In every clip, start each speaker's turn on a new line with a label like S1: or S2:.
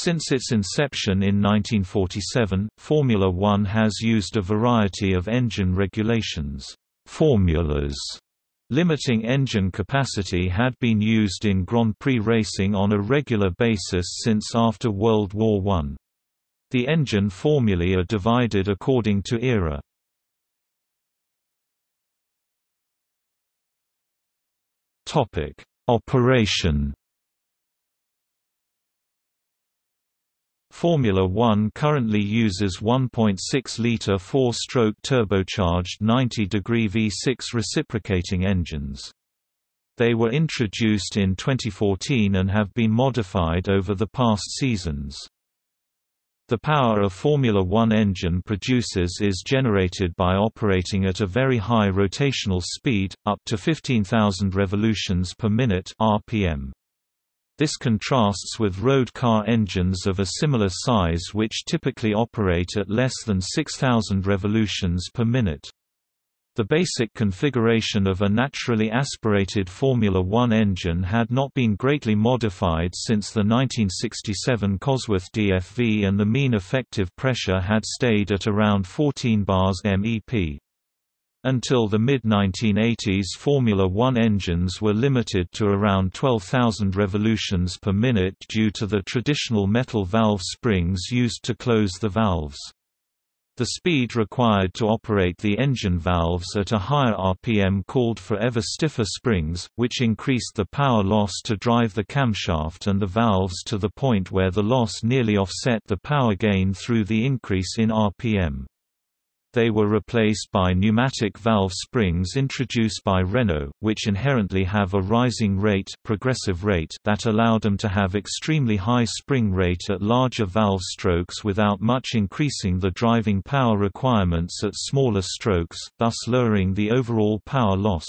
S1: Since its inception in 1947, Formula One has used a variety of engine regulations. Formulas limiting engine capacity had been used in Grand Prix racing on a regular basis since after World War I. The engine formulae are divided according to era. Operation Formula One currently uses 1.6-litre four-stroke turbocharged 90-degree V6 reciprocating engines. They were introduced in 2014 and have been modified over the past seasons. The power a Formula One engine produces is generated by operating at a very high rotational speed, up to 15,000 revolutions per minute (rpm). This contrasts with road car engines of a similar size which typically operate at less than 6,000 revolutions per minute. The basic configuration of a naturally aspirated Formula One engine had not been greatly modified since the 1967 Cosworth DFV and the mean effective pressure had stayed at around 14 bars MEP. Until the mid-1980s Formula One engines were limited to around 12,000 revolutions per minute due to the traditional metal valve springs used to close the valves. The speed required to operate the engine valves at a higher RPM called for ever stiffer springs, which increased the power loss to drive the camshaft and the valves to the point where the loss nearly offset the power gain through the increase in RPM. They were replaced by pneumatic valve springs introduced by Renault, which inherently have a rising rate, progressive rate that allowed them to have extremely high spring rate at larger valve strokes without much increasing the driving power requirements at smaller strokes, thus lowering the overall power loss.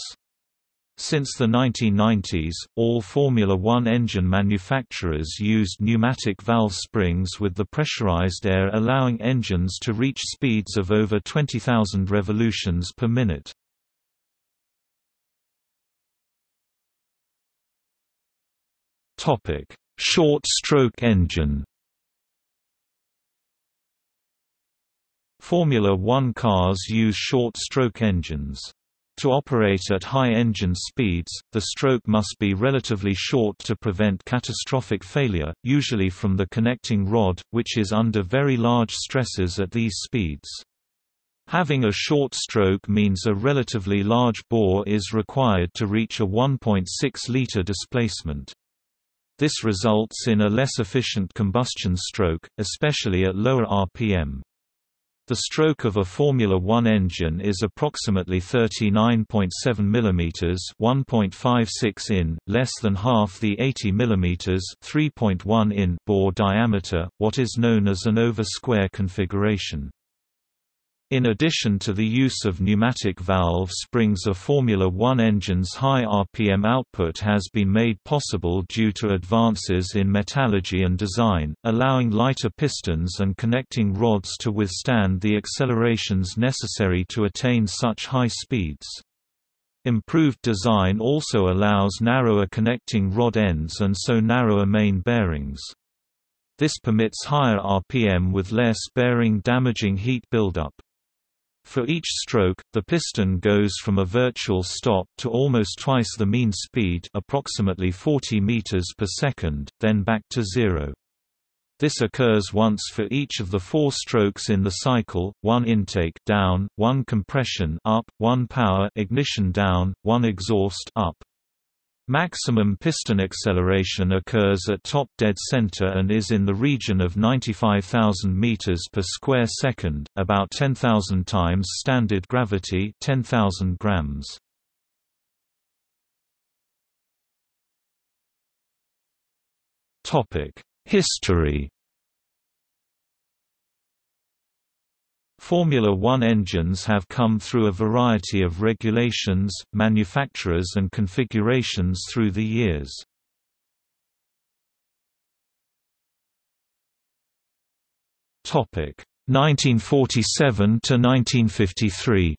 S1: Since the 1990s, all Formula One engine manufacturers used pneumatic valve springs with the pressurized air allowing engines to reach speeds of over 20,000 revolutions per minute. Short-stroke engine Formula One cars use short-stroke engines. To operate at high engine speeds, the stroke must be relatively short to prevent catastrophic failure, usually from the connecting rod, which is under very large stresses at these speeds. Having a short stroke means a relatively large bore is required to reach a 1.6-liter displacement. This results in a less efficient combustion stroke, especially at lower RPM. The stroke of a Formula One engine is approximately 39.7 mm 1.56 in, less than half the 80 mm 3.1 in bore diameter, what is known as an over-square configuration. In addition to the use of pneumatic valve springs a Formula One engine's high RPM output has been made possible due to advances in metallurgy and design, allowing lighter pistons and connecting rods to withstand the accelerations necessary to attain such high speeds. Improved design also allows narrower connecting rod ends and so narrower main bearings. This permits higher RPM with less bearing damaging heat buildup. For each stroke, the piston goes from a virtual stop to almost twice the mean speed approximately 40 meters per second, then back to zero. This occurs once for each of the four strokes in the cycle, one intake down, one compression up, one power ignition down, one exhaust up. Maximum piston acceleration occurs at top dead center and is in the region of 95,000 meters per square second, about 10,000 times standard gravity, 10,000 grams. Topic: History Formula One engines have come through a variety of regulations, manufacturers and configurations through the years. Topic 1947 to 1953.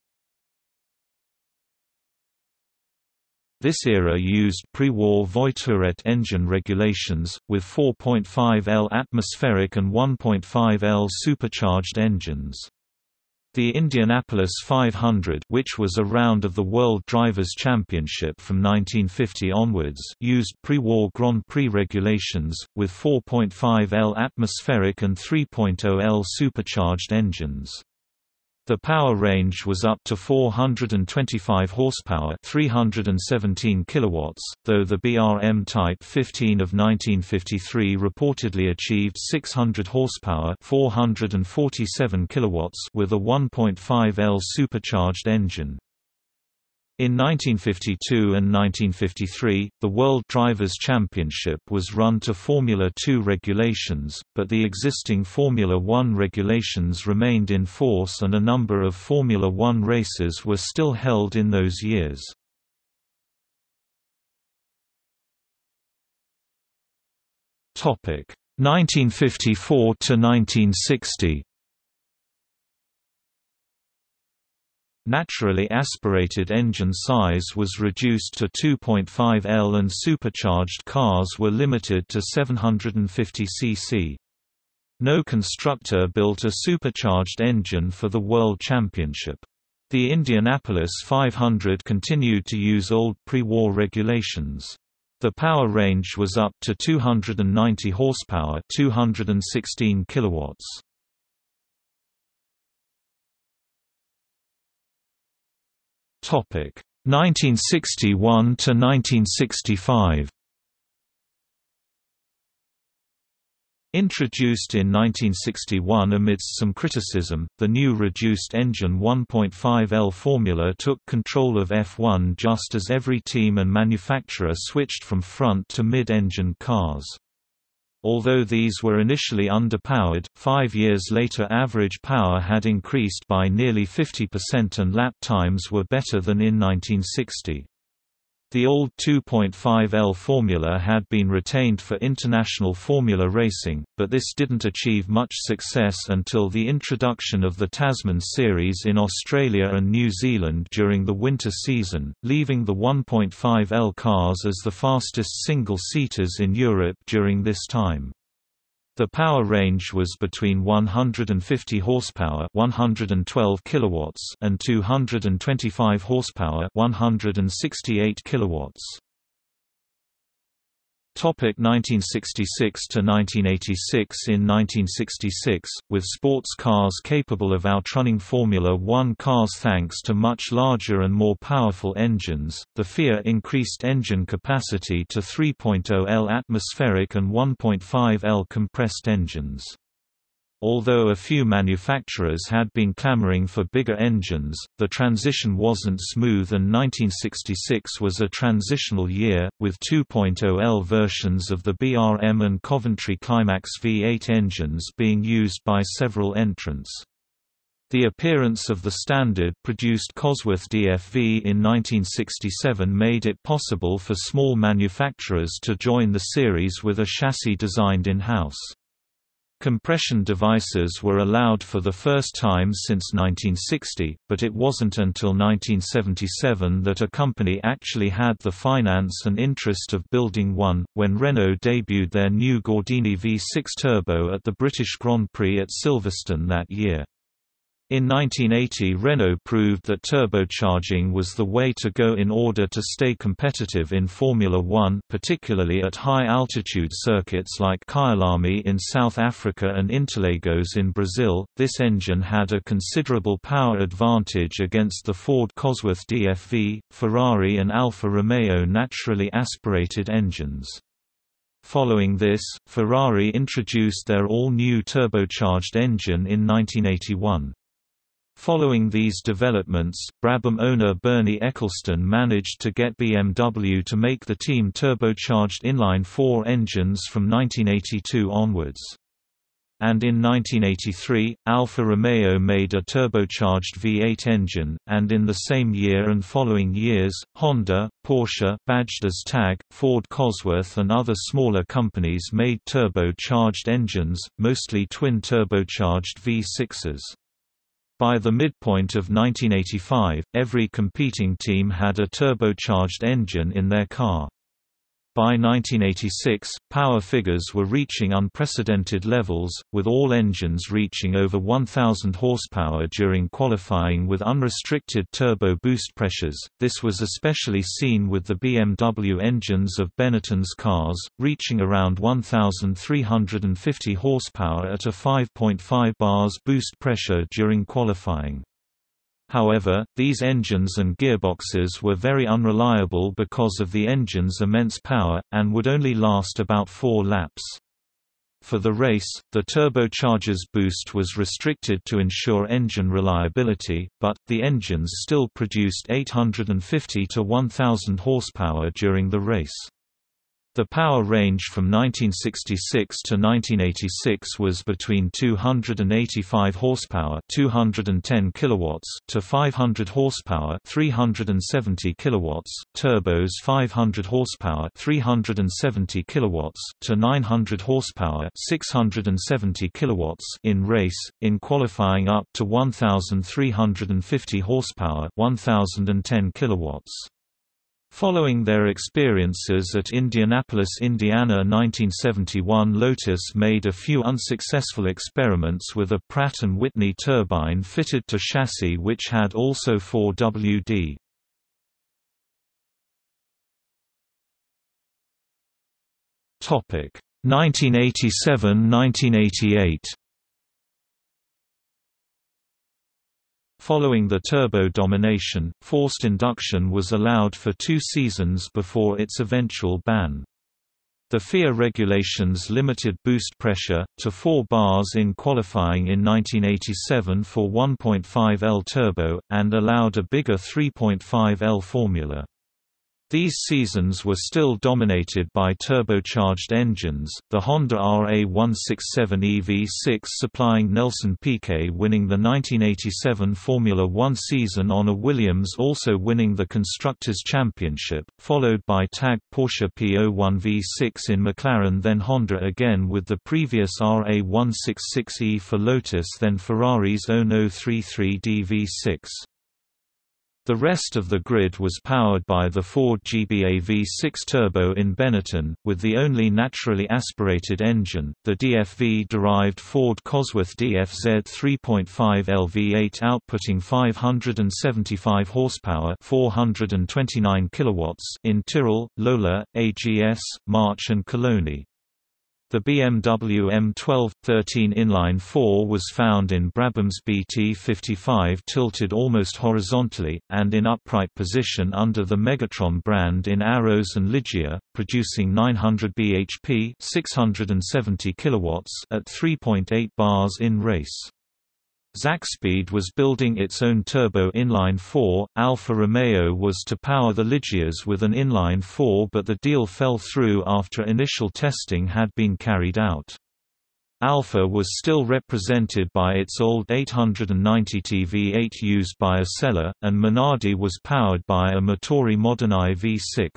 S1: This era used pre-war Voiturette engine regulations, with 4.5 L atmospheric and 1.5 L supercharged engines. The Indianapolis 500 which was a round of the World Drivers' Championship from 1950 onwards used pre-war Grand Prix regulations, with 4.5 L atmospheric and 3.0 L supercharged engines. The power range was up to 425 horsepower, 317 kilowatts, though the BRM Type 15 of 1953 reportedly achieved 600 horsepower, 447 kilowatts with a 1.5 L supercharged engine. In 1952 and 1953, the World Drivers' Championship was run to Formula 2 regulations, but the existing Formula 1 regulations remained in force and a number of Formula 1 races were still held in those years. Topic 1954 to 1960. Naturally aspirated engine size was reduced to 2.5 L and supercharged cars were limited to 750 cc. No constructor built a supercharged engine for the World Championship. The Indianapolis 500 continued to use old pre-war regulations. The power range was up to 290 horsepower, 216 kilowatts. Topic 1961 to 1965. Introduced in 1961 amidst some criticism, the new reduced engine 1.5L formula took control of F1 just as every team and manufacturer switched from front to mid-engine cars. Although these were initially underpowered, five years later average power had increased by nearly 50% and lap times were better than in 1960. The old 2.5L formula had been retained for international formula racing, but this didn't achieve much success until the introduction of the Tasman Series in Australia and New Zealand during the winter season, leaving the 1.5L cars as the fastest single-seaters in Europe during this time. The power range was between 150 horsepower, 112 kilowatts, and 225 horsepower, 168 kilowatts. Topic 1966 to 1986 In 1966, with sports cars capable of outrunning Formula One cars thanks to much larger and more powerful engines, the FIA increased engine capacity to 3.0 L atmospheric and 1.5 L compressed engines. Although a few manufacturers had been clamoring for bigger engines, the transition wasn't smooth and 1966 was a transitional year, with 2.0L versions of the BRM and Coventry Climax V8 engines being used by several entrants. The appearance of the standard-produced Cosworth DFV in 1967 made it possible for small manufacturers to join the series with a chassis designed in-house. Compression devices were allowed for the first time since 1960, but it wasn't until 1977 that a company actually had the finance and interest of building one, when Renault debuted their new Gordini V6 Turbo at the British Grand Prix at Silverstone that year. In 1980 Renault proved that turbocharging was the way to go in order to stay competitive in Formula One particularly at high-altitude circuits like Kyalami in South Africa and Interlagos in Brazil. This engine had a considerable power advantage against the Ford Cosworth DFV, Ferrari and Alfa Romeo naturally aspirated engines. Following this, Ferrari introduced their all-new turbocharged engine in 1981. Following these developments, Brabham owner Bernie Ecclestone managed to get BMW to make the team turbocharged inline-four engines from 1982 onwards. And in 1983, Alfa Romeo made a turbocharged V8 engine, and in the same year and following years, Honda, Porsche, badged as TAG, Ford Cosworth and other smaller companies made turbocharged engines, mostly twin turbocharged V6s. By the midpoint of 1985, every competing team had a turbocharged engine in their car. By 1986, power figures were reaching unprecedented levels, with all engines reaching over 1,000 horsepower during qualifying with unrestricted turbo boost pressures. This was especially seen with the BMW engines of Benetton's cars, reaching around 1,350 horsepower at a 5.5 bars boost pressure during qualifying. However, these engines and gearboxes were very unreliable because of the engine's immense power, and would only last about four laps. For the race, the turbocharger's boost was restricted to ensure engine reliability, but, the engines still produced 850 to 1000 horsepower during the race. The power range from 1966 to 1986 was between 285 horsepower, 210 kilowatts, to 500 horsepower, 370 kilowatts, turbos 500 horsepower, 370 kilowatts, to 900 horsepower, 670 kilowatts in race, in qualifying up to 1350 horsepower, 1010 kilowatts. Following their experiences at Indianapolis, Indiana 1971 Lotus made a few unsuccessful experiments with a Pratt & Whitney turbine fitted to chassis which had also 4WD. Topic 1987–1988 Following the turbo domination, forced induction was allowed for two seasons before its eventual ban. The FIA regulations limited boost pressure, to 4 bars in qualifying in 1987 for 1.5L turbo, and allowed a bigger 3.5L formula. These seasons were still dominated by turbocharged engines, the Honda RA167E V6 supplying Nelson Piquet winning the 1987 Formula One season on a Williams also winning the Constructors' Championship, followed by TAG Porsche P01 V6 in McLaren then Honda again with the previous RA166E for Lotus then Ferrari's 0033 DV6. The rest of the grid was powered by the Ford GBA V6 turbo in Benetton, with the only naturally aspirated engine, the DFV-derived Ford Cosworth DFZ 3.5 LV8 outputting 575 horsepower 429 kilowatts in Tyrrell, Lola, AGS, March and Coloni. The BMW M12-13 inline-4 was found in Brabham's BT55 tilted almost horizontally, and in upright position under the Megatron brand in Arrows and Ligier, producing 900 bhp 670 kilowatts at 3.8 bars in race. Zakspeed was building its own turbo inline-4, Alfa Romeo was to power the Ligiers with an inline-4 but the deal fell through after initial testing had been carried out. Alfa was still represented by its old 890 TV8 used by Osella, and Minardi was powered by a Motori Modena V6.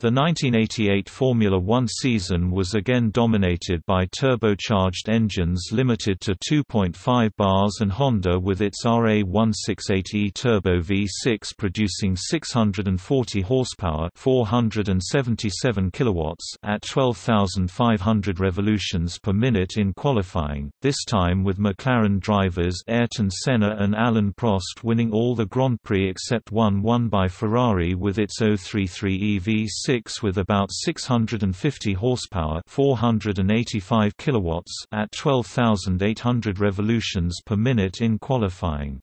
S1: The 1988 Formula One season was again dominated by turbocharged engines limited to 2.5 bars and Honda with its RA168E Turbo V6 producing 640 horsepower 477 kilowatts at 12,500 revolutions per minute in qualifying, this time with McLaren drivers Ayrton Senna and Alain Prost winning all the Grand Prix except one won by Ferrari with its 033E V6 with about 650 horsepower, 485 kilowatts at 12,800 revolutions per minute in qualifying.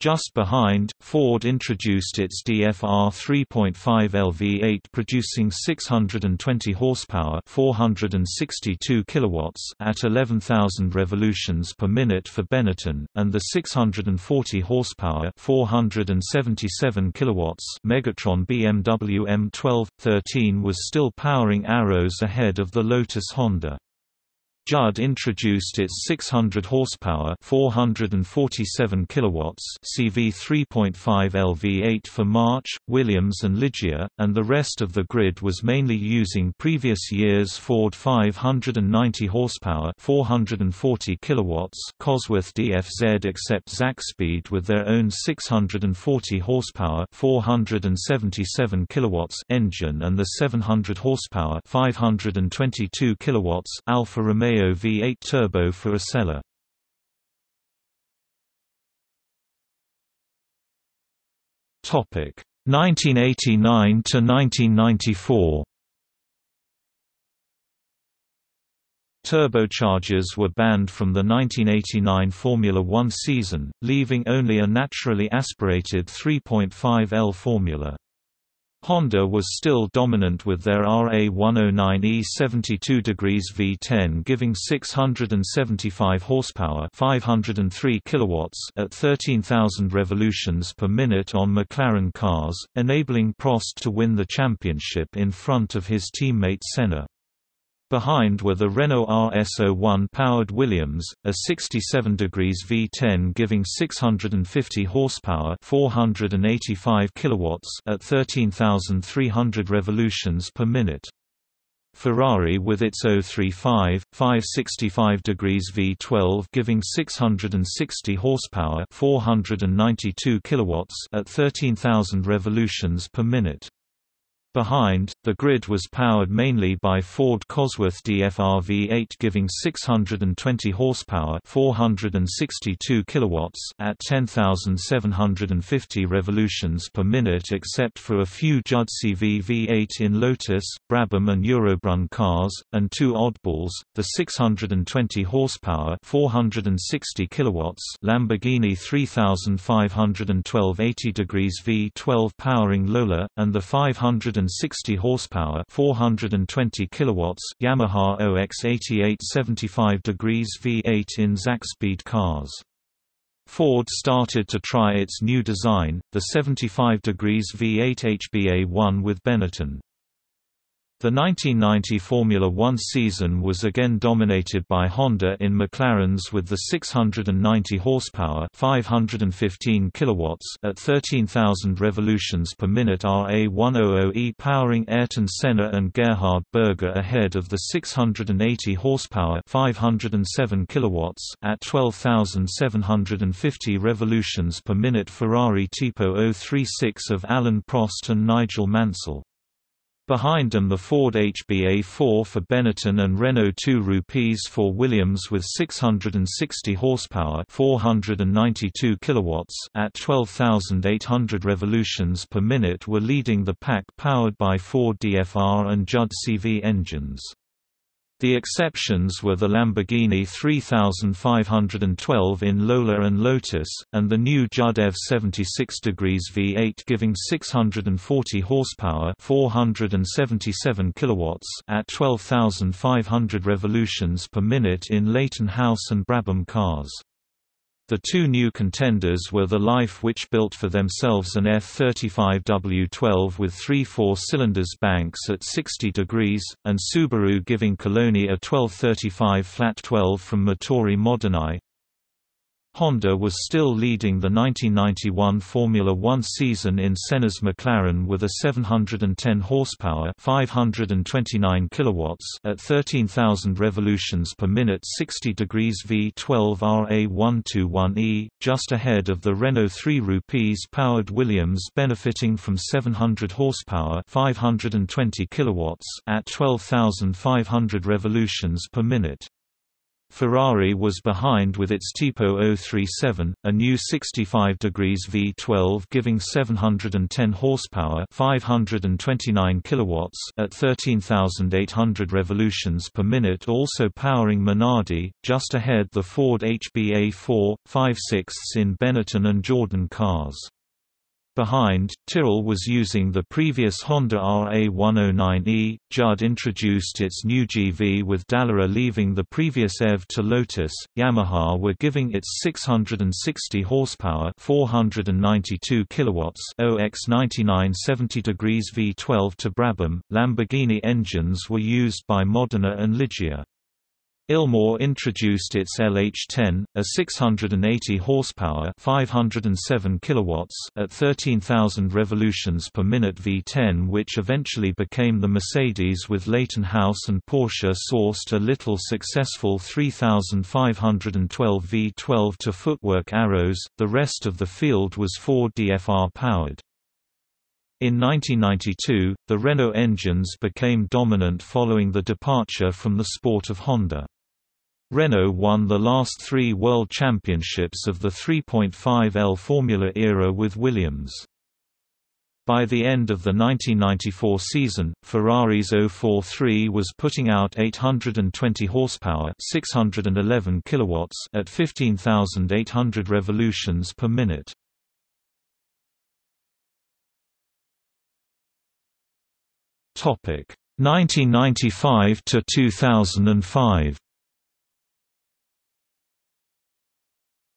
S1: Just behind, Ford introduced its DFR 3.5 LV8 producing 620 horsepower 462 kilowatts at 11,000 revolutions per minute for Benetton, and the 640 horsepower 477 kilowatts Megatron BMW M12 13 was still powering Arrows ahead of the Lotus Honda. Judd introduced its 600 horsepower, 447 kilowatts CV 3.5 LV8 for March, Williams and Ligier, and the rest of the grid was mainly using previous year's Ford 590 horsepower, 440 kilowatts Cosworth DFZ except Zakspeed with their own 640 horsepower, 477 kilowatts engine and the 700 horsepower, 522 kilowatts Alfa Romeo V8 turbo for Osella. Topic 1989 to 1994. Turbochargers were banned from the 1989 Formula One season, leaving only a naturally aspirated 3.5L Formula. Honda was still dominant with their RA109E 72 degrees V10 giving 675 horsepower 503 kilowatts at 13,000 revolutions per minute on McLaren cars, enabling Prost to win the championship in front of his teammate Senna. Behind were the Renault RS01 powered Williams, a 67 degrees V10 giving 650 horsepower, 485 kilowatts at 13,300 revolutions per minute. Ferrari with its 035, 565 degrees V12 giving 660 horsepower, 492 kilowatts at 13,000 revolutions per minute. Behind, the grid was powered mainly by Ford Cosworth DFR V8 giving 620 horsepower 462 kilowatts at 10,750 revolutions per minute except for a few Judd CV V8 in Lotus, Brabham and Eurobrun cars, and two oddballs, the 620 horsepower 460 kilowatts Lamborghini 3512 80 degrees V12 powering Lola, and the 500 160 horsepower, 420 kilowatts Yamaha OX88 75 degrees V8 in Zakspeed cars. Ford started to try its new design, the 75 degrees V8 HBA1 with Benetton. The 1990 Formula One season was again dominated by Honda in McLarens with the 690 horsepower 515 kilowatts at 13,000 revolutions per minute RA100E powering Ayrton Senna and Gerhard Berger ahead of the 680 horsepower 507 kilowatts at 12,750 revolutions per minute Ferrari Tipo 036 of Alain Prost and Nigel Mansell. Behind them the Ford HBA4 for Benetton and Renault 2 Rupees for Williams with 660 horsepower 492 kilowatts at 12,800 revolutions per minute were leading the pack powered by Ford DFR and Judd CV engines. The exceptions were the Lamborghini 3512 in Lola and Lotus, and the new Judd EV 76 degrees V8 giving 640 horsepower 477 kilowatts at 12,500 revolutions per minute in Leyton House and Brabham cars. The two new contenders were the Life which built for themselves an F-35W12 with three four-cylinders banks at 60 degrees, and Subaru giving Coloni a 1235 flat 12 from Motori Modena, Honda was still leading the 1991 Formula One season in Senna's McLaren with a 710 horsepower 529 kilowatts at 13,000 revolutions per minute 60 degrees V12 RA121E, just ahead of the Renault 3 Rupees powered Williams benefiting from 700 horsepower 520 kilowatts at 12,500 revolutions per minute. Ferrari was behind with its Tipo 037, a new 65 degrees V12 giving 710 horsepower, 529 kilowatts at 13,800 revolutions per minute, also powering Minardi, just ahead the Ford HBA4 5/6 in Benetton and Jordan cars. Behind, Tyrrell was using the previous Honda RA109E. Judd introduced its new GV with Dallara leaving the previous EV to Lotus. Yamaha were giving its 660 horsepower, 492 kilowatts OX99 70 degrees V12 to Brabham. Lamborghini engines were used by Modena and Ligier. Ilmor introduced its LH10, a 680 horsepower, 507 kilowatts at 13,000 revolutions per minute V10 which eventually became the Mercedes with Leyton House and Porsche sourced a little successful 3,512 V12 to footwork arrows. The rest of the field was Ford DFR powered. In 1992, the Renault engines became dominant following the departure from the sport of Honda. Renault won the last three World Championships of the 3.5L Formula era with Williams. By the end of the 1994 season, Ferrari's 043 was putting out 820 horsepower, 611 kilowatts at 15,800 revolutions per minute. Topic 1995 to 2005.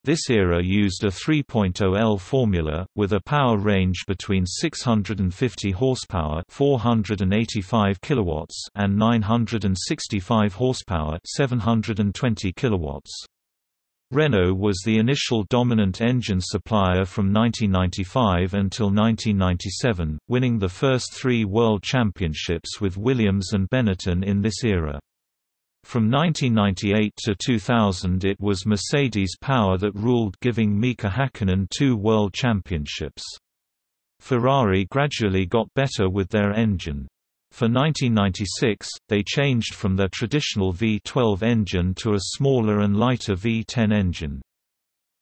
S1: This era used a 3.0L formula, with a power range between 650 horsepower 485 kilowatts and 965 horsepower 720 kilowatts. Renault was the initial dominant engine supplier from 1995 until 1997, winning the first three World Championships with Williams and Benetton in this era. From 1998 to 2000 it was Mercedes power that ruled giving Mika Hakkinen two World Championships. Ferrari gradually got better with their engine. For 1996, they changed from their traditional V12 engine to a smaller and lighter V10 engine.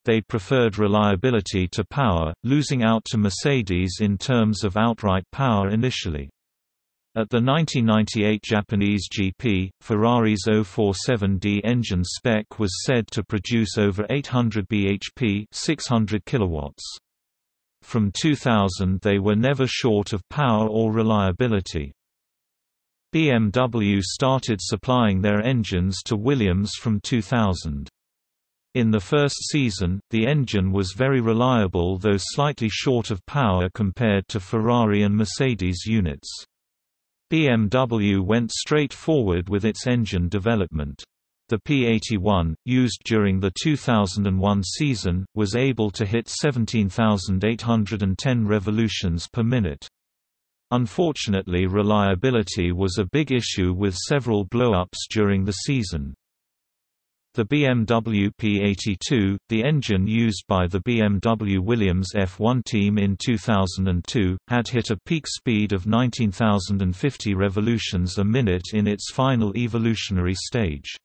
S1: They preferred reliability to power, losing out to Mercedes in terms of outright power initially. At the 1998 Japanese GP, Ferrari's 047D engine spec was said to produce over 800 bhp 600 kilowatts. From 2000 they were never short of power or reliability. BMW started supplying their engines to Williams from 2000. In the first season, the engine was very reliable though slightly short of power compared to Ferrari and Mercedes units. BMW went straight forward with its engine development. The P81, used during the 2001 season, was able to hit 17,810 revolutions per minute. Unfortunately reliability was a big issue with several blow-ups during the season. The BMW P82, the engine used by the BMW Williams F1 team in 2002, had hit a peak speed of 19,050 revolutions a minute in its final evolutionary stage.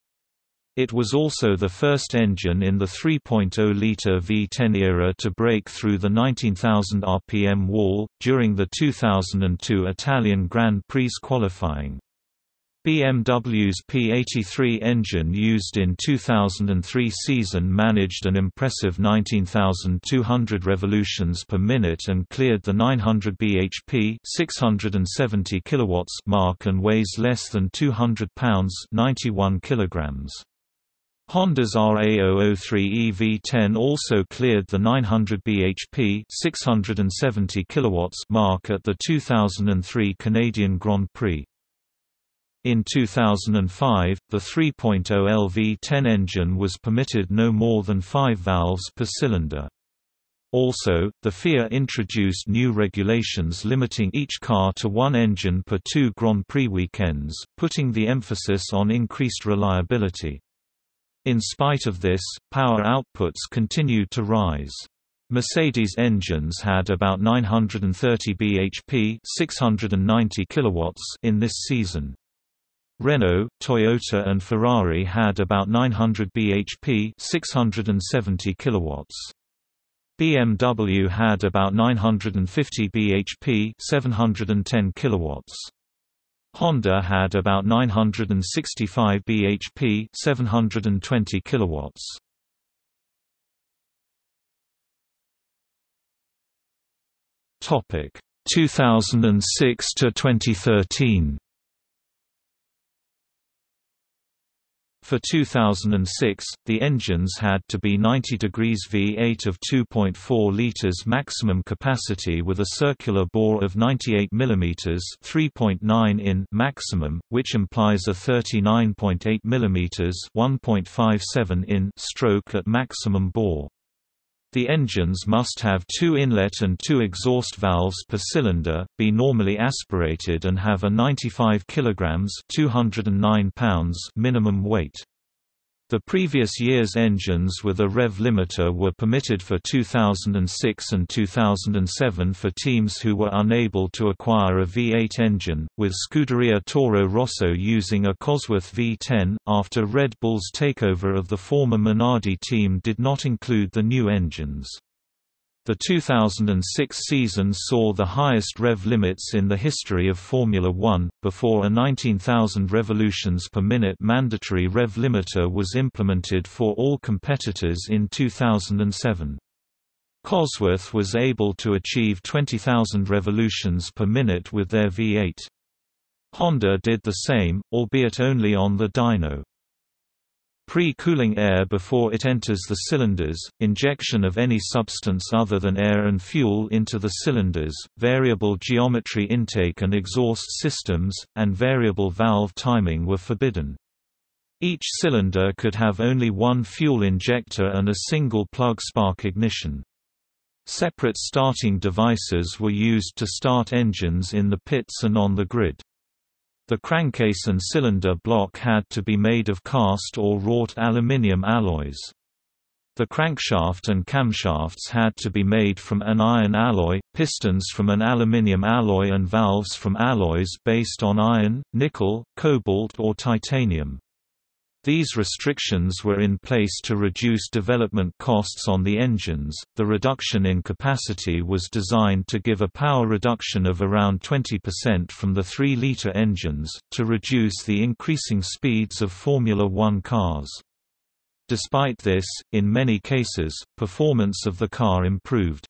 S1: It was also the first engine in the 3.0-litre V10 era to break through the 19,000 rpm wall, during the 2002 Italian Grand Prix qualifying. BMW's P83 engine used in 2003 season managed an impressive 19,200 revolutions per minute and cleared the 900 bhp 670 kilowatts mark and weighs less than 200 pounds 91 kilograms. Honda's RA003 EV10 also cleared the 900 bhp 670 kilowatts mark at the 2003 Canadian Grand Prix. In 2005, the 3.0 LV10 engine was permitted no more than 5 valves per cylinder. Also, the FIA introduced new regulations limiting each car to one engine per two Grand Prix weekends, putting the emphasis on increased reliability. In spite of this, power outputs continued to rise. Mercedes engines had about 930 bhp 690 kilowatts in this season. Renault, Toyota and Ferrari had about 900 bhp 670 kilowatts. BMW had about 950 bhp 710 kilowatts. Honda had about 965 bhp 720 kilowatts. Topic 2006 to 2013 For 2006, the engines had to be 90 degrees V8 of 2.4 liters maximum capacity with a circular bore of 98 mm 3.9 in maximum, which implies a 39.8 mm 1.57 in stroke at maximum bore. The engines must have two inlet and two exhaust valves per cylinder, be normally aspirated and have a 95 kg 209 pounds minimum weight. The previous year's engines with a rev limiter were permitted for 2006 and 2007 for teams who were unable to acquire a V8 engine, with Scuderia Toro Rosso using a Cosworth V10, after Red Bull's takeover of the former Minardi team did not include the new engines. The 2006 season saw the highest rev limits in the history of Formula One, before a 19,000 revolutions per minute mandatory rev limiter was implemented for all competitors in 2007. Cosworth was able to achieve 20,000 revolutions per minute with their V8. Honda did the same, albeit only on the dyno. Pre-cooling air before it enters the cylinders, injection of any substance other than air and fuel into the cylinders, variable geometry intake and exhaust systems, and variable valve timing were forbidden. Each cylinder could have only one fuel injector and a single plug spark ignition. Separate starting devices were used to start engines in the pits and on the grid. The crankcase and cylinder block had to be made of cast or wrought aluminium alloys. The crankshaft and camshafts had to be made from an iron alloy, pistons from an aluminium alloy and valves from alloys based on iron, nickel, cobalt or titanium. These restrictions were in place to reduce development costs on the engines. The reduction in capacity was designed to give a power reduction of around 20% from the 3 liter engines, to reduce the increasing speeds of Formula One cars. Despite this, in many cases, performance of the car improved.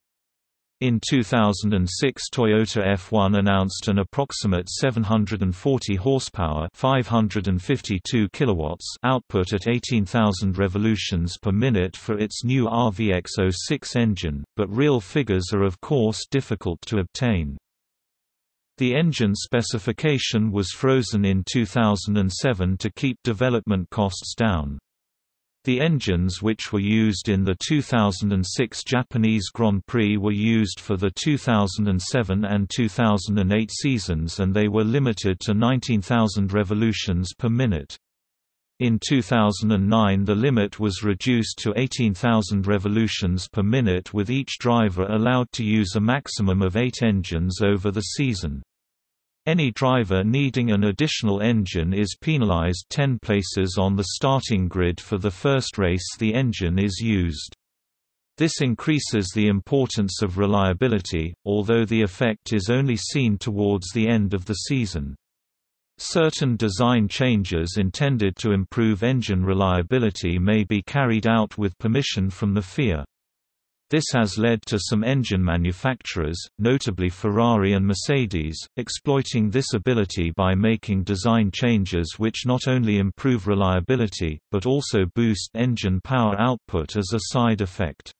S1: In 2006 Toyota F1 announced an approximate 740 horsepower 552 kilowatts output at 18,000 revolutions per minute for its new RVX06 engine, but real figures are of course difficult to obtain. The engine specification was frozen in 2007 to keep development costs down. The engines which were used in the 2006 Japanese Grand Prix were used for the 2007 and 2008 seasons and they were limited to 19,000 revolutions per minute. In 2009 the limit was reduced to 18,000 revolutions per minute with each driver allowed to use a maximum of eight engines over the season. Any driver needing an additional engine is penalized 10 places on the starting grid for the first race the engine is used. This increases the importance of reliability, although the effect is only seen towards the end of the season. Certain design changes intended to improve engine reliability may be carried out with permission from the FIA. This has led to some engine manufacturers, notably Ferrari and Mercedes, exploiting this ability by making design changes which not only improve reliability, but also boost engine power output as a side effect.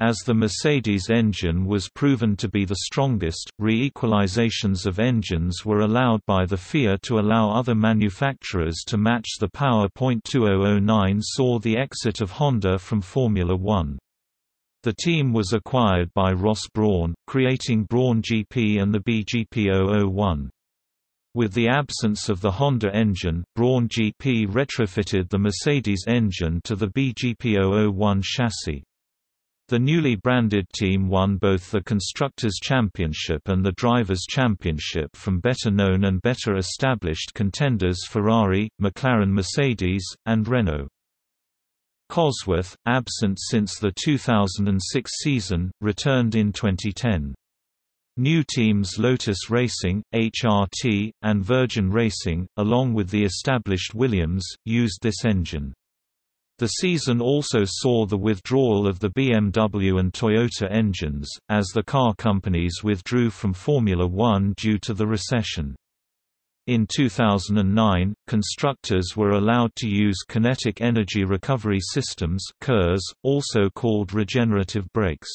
S1: As the Mercedes engine was proven to be the strongest, re-equalizations of engines were allowed by the FIA to allow other manufacturers to match the power. 2009 saw the exit of Honda from Formula One. The team was acquired by Ross Brawn, creating Brawn GP and the BGP001. With the absence of the Honda engine, Brawn GP retrofitted the Mercedes engine to the BGP001 chassis. The newly branded team won both the Constructors' Championship and the Drivers' Championship from better-known and better established contenders Ferrari, McLaren Mercedes, and Renault. Cosworth, absent since the 2006 season, returned in 2010. New teams Lotus Racing, HRT, and Virgin Racing, along with the established Williams, used this engine. The season also saw the withdrawal of the BMW and Toyota engines, as the car companies withdrew from Formula One due to the recession. In 2009, constructors were allowed to use kinetic energy recovery systems (KERS), also called regenerative brakes.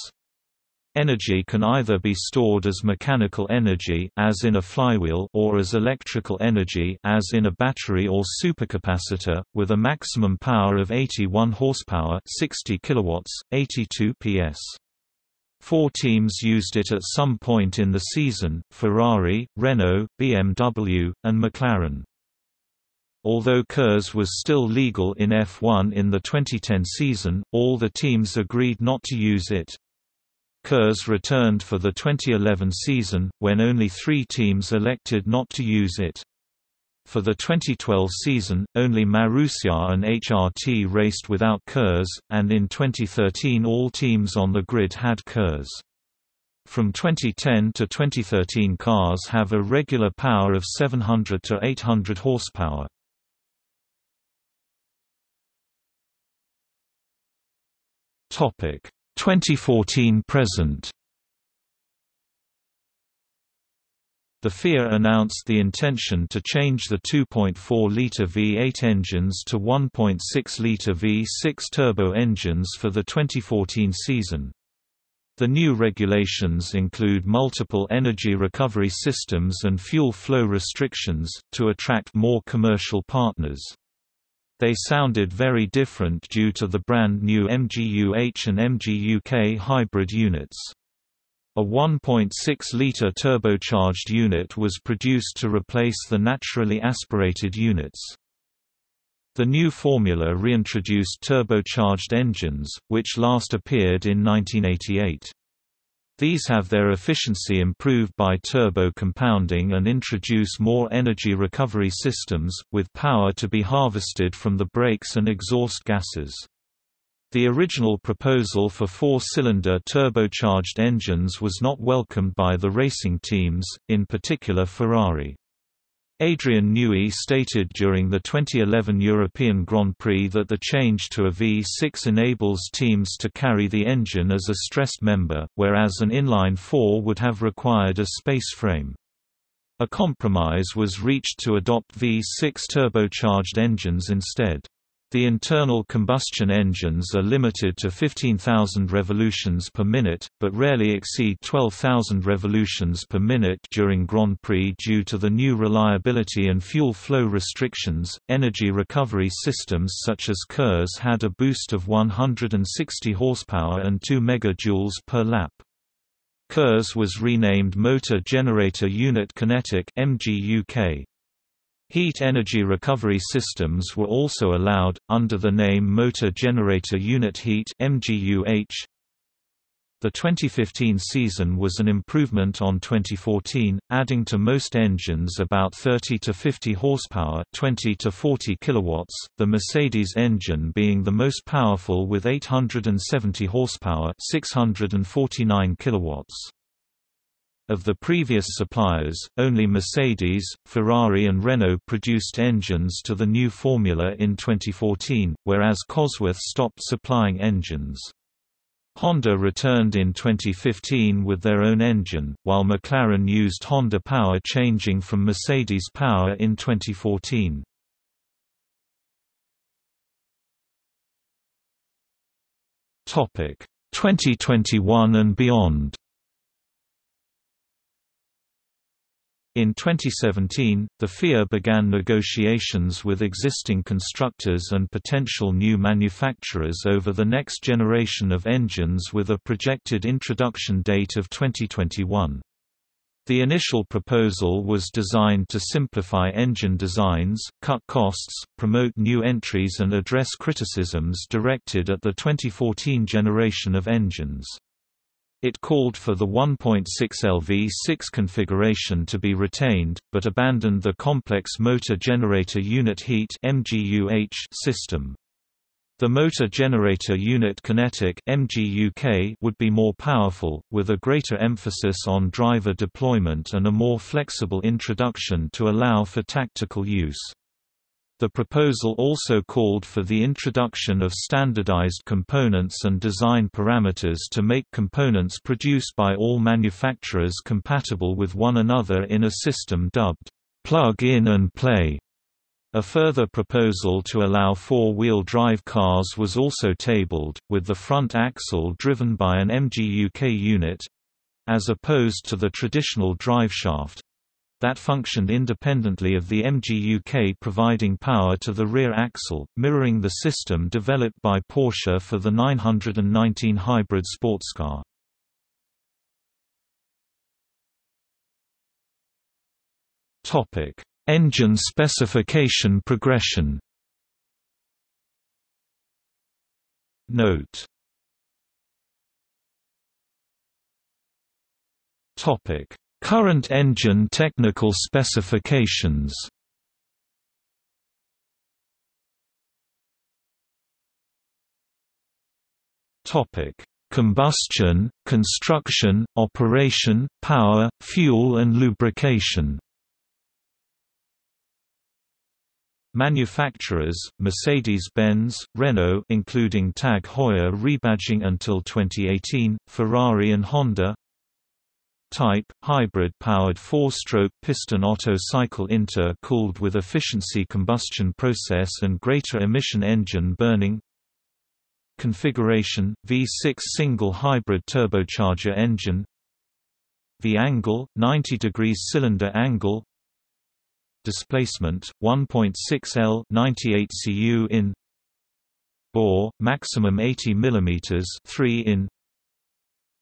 S1: Energy can either be stored as mechanical energy as in a flywheel or as electrical energy as in a battery or supercapacitor, with a maximum power of 81 horsepower 60 kilowatts, 82 PS. Four teams used it at some point in the season, Ferrari, Renault, BMW, and McLaren. Although KERS was still legal in F1 in the 2010 season, all the teams agreed not to use it. KERS returned for the 2011 season, when only three teams elected not to use it. For the 2012 season, only Marussia and HRT raced without KERS, and in 2013 all teams on the grid had KERS. From 2010 to 2013 cars have a regular power of 700 to 800 horsepower. Topic 2014 present The FIA announced the intention to change the 2.4-litre V8 engines to 1.6-litre V6 turbo engines for the 2014 season. The new regulations include multiple energy recovery systems and fuel flow restrictions, to attract more commercial partners. They sounded very different due to the brand new MGU-H and MGU-K hybrid units. A 1.6-litre turbocharged unit was produced to replace the naturally aspirated units. The new formula reintroduced turbocharged engines, which last appeared in 1988. These have their efficiency improved by turbo compounding and introduce more energy recovery systems, with power to be harvested from the brakes and exhaust gases. The original proposal for four-cylinder turbocharged engines was not welcomed by the racing teams, in particular Ferrari. Adrian Newey stated during the 2011 European Grand Prix that the change to a V6 enables teams to carry the engine as a stressed member, whereas an inline-four would have required a space frame. A compromise was reached to adopt V6 turbocharged engines instead. The internal combustion engines are limited to 15,000 revolutions per minute, but rarely exceed 12,000 revolutions per minute during Grand Prix due to the new reliability and fuel flow restrictions. Energy recovery systems such as KERS had a boost of 160 horsepower and 2 megajoules per lap. KERS was renamed Motor Generator Unit Kinetic (MGUK). Heat energy recovery systems were also allowed, under the name Motor Generator Unit Heat The 2015 season was an improvement on 2014, adding to most engines about 30 to 50 horsepower, 20 to 40 kilowatts. The Mercedes engine being the most powerful with 870 horsepower, 649 kilowatts. Of the previous suppliers, only Mercedes, Ferrari and Renault produced engines to the new formula in 2014, whereas Cosworth stopped supplying engines. Honda returned in 2015 with their own engine, while McLaren used Honda power changing from Mercedes power in 2014. Topic 2021 and beyond. In 2017, the FIA began negotiations with existing constructors and potential new manufacturers over the next generation of engines with a projected introduction date of 2021. The initial proposal was designed to simplify engine designs, cut costs, promote new entries and address criticisms directed at the 2014 generation of engines. It called for the 1.6 LV6 configuration to be retained, but abandoned the complex motor generator unit heat system. The motor generator unit kinetic would be more powerful, with a greater emphasis on driver deployment and a more flexible introduction to allow for tactical use. The proposal also called for the introduction of standardized components and design parameters to make components produced by all manufacturers compatible with one another in a system dubbed plug-in and play. A further proposal to allow four-wheel drive cars was also tabled, with the front axle driven by an MGUK unit—as opposed to the traditional driveshaft—that functioned independently of the MGUK providing power to the rear axle, mirroring the system developed by Porsche for the 919 hybrid sports car. Engine specification progression. Note. Topic: Current engine technical specifications. Topic: Combustion, construction, operation, power, fuel and lubrication. Manufacturers: Mercedes-Benz, Renault including TAG Heuer rebadging until 2018, Ferrari and Honda. Type: hybrid-powered four-stroke piston Otto cycle inter-cooled with efficiency combustion process and greater emission engine burning. Configuration: V6 single hybrid turbocharger engine. V angle: 90 degrees cylinder angle displacement 1.6 L 98 cu in bore maximum 80 mm 3 in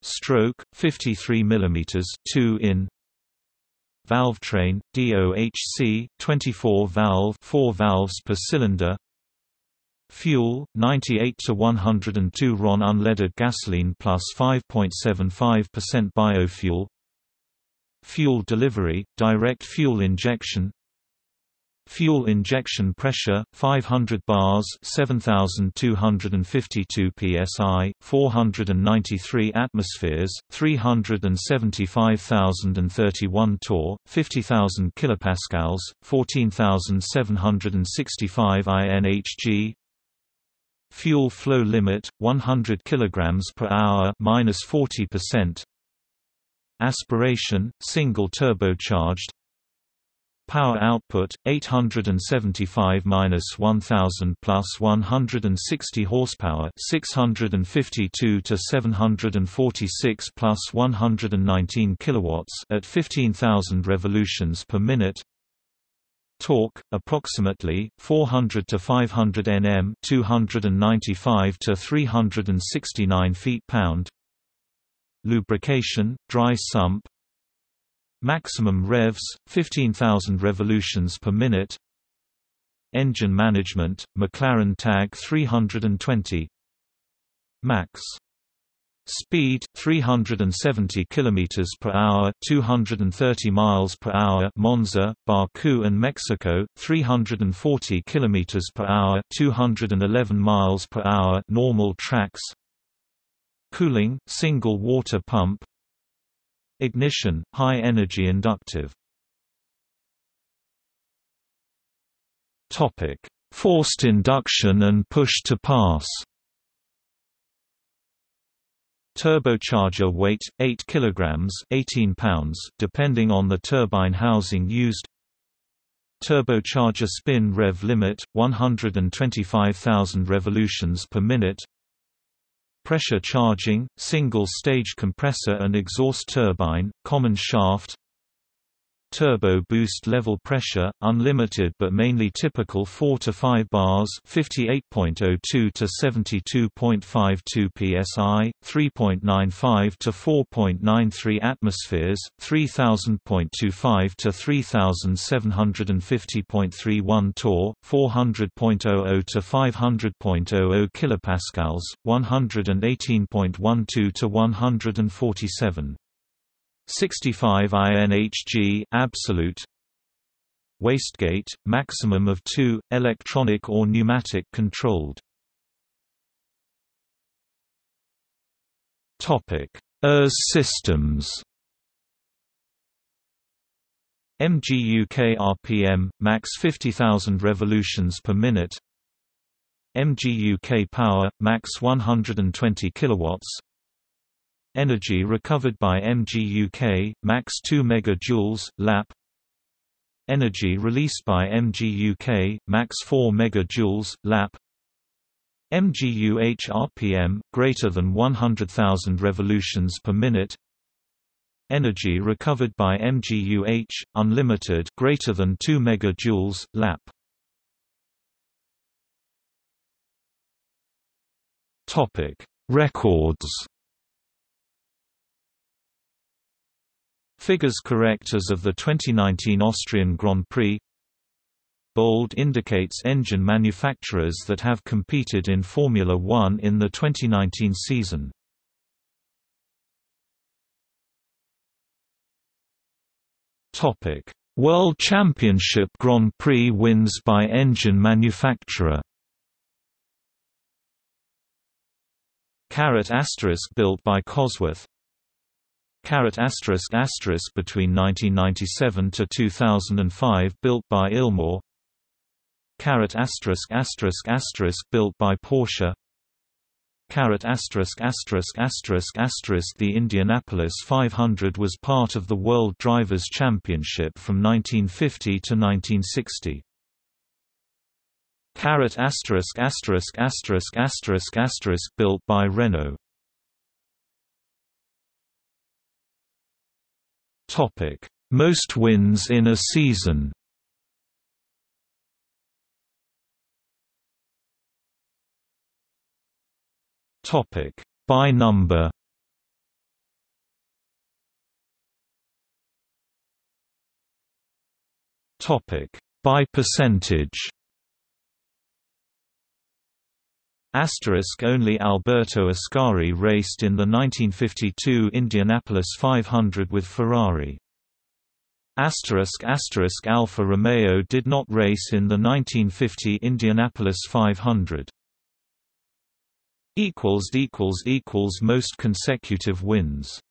S1: stroke 53 mm 2 in. Valve train DOHC 24 valve 4 valves per cylinder. Fuel 98 to 102 RON unleaded gasoline plus 5.75% biofuel. Fuel delivery direct fuel injection Fuel injection pressure 500 bars 7252 psi 493 atmospheres 375,031 torr 50000 kilopascals 14765 inhg Fuel flow limit 100 kilograms per hour minus 40% Aspiration single turbocharged Power output 875 minus 1000 plus 160 horsepower 652 to 746 plus 119 kilowatts at 15000 revolutions per minute. Torque approximately 400 to 500 Nm 295 to 369 feet-pound. Lubrication dry sump Maximum revs 15,000 revolutions per minute. Engine management McLaren Tag 320. Max Speed 370 km per hour, 230 miles per hour. Monza, Baku and Mexico 340 km per hour, 211 miles per hour. Normal tracks. Cooling single water pump Ignition, high-energy inductive. Forced induction and push-to-pass Turbocharger weight 8 kilograms, 18 pounds, depending on the turbine housing used. Turbocharger spin rev limit 125,000 revolutions per minute pressure charging, single-stage compressor and exhaust turbine, common shaft Turbo boost level pressure, unlimited but mainly typical 4 to 5 bars 58.02 to 72.52 psi, 3.95 to 4.93 atmospheres, 3000.25 to 3750.31 torr, 400.00 to 500.00 kilopascals, 118.12 to 147. 65 INHG absolute. Wastegate maximum of 2 electronic or pneumatic controlled. Topic. ERS systems. MGUK RPM max 50000 revolutions per minute. MGUK power max 120 kilowatts Energy recovered by MGUK, max 2 MJ, lap. Energy released by MGU-K, max 4 MJ, lap. MGU-H RPM, greater than 100,000 revolutions per minute. Energy recovered by MGU-H, unlimited greater than 2 MJ, lap. Records Figures correct as of the 2019 Austrian Grand Prix. Bold indicates engine manufacturers that have competed in Formula One in the 2019 season. World Championship Grand Prix wins by engine manufacturer. Caret asterisk built by Cosworth Caret asterisk asterisk between 1997 to 2005 built by Ilmor Caret asterisk asterisk asterisk built by Porsche Caret asterisk asterisk asterisk asterisk The Indianapolis 500 was part of the World Drivers' Championship from 1950 to 1960. Caret asterisk asterisk asterisk asterisk asterisk built by Renault. Topic: Most wins in a season. Topic: By number. Topic: By percentage. Asterisk only Alberto Ascari raced in the 1952 Indianapolis 500 with Ferrari. Asterisk asterisk Alfa Romeo did not race in the 1950 Indianapolis 500. Equals equals equals most consecutive wins